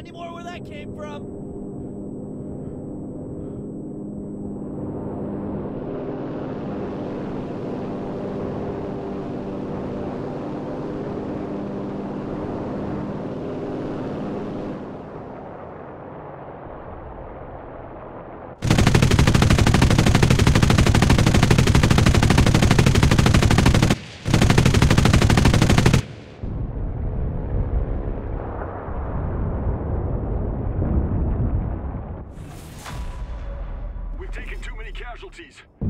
anymore where that came from. We've too many casualties.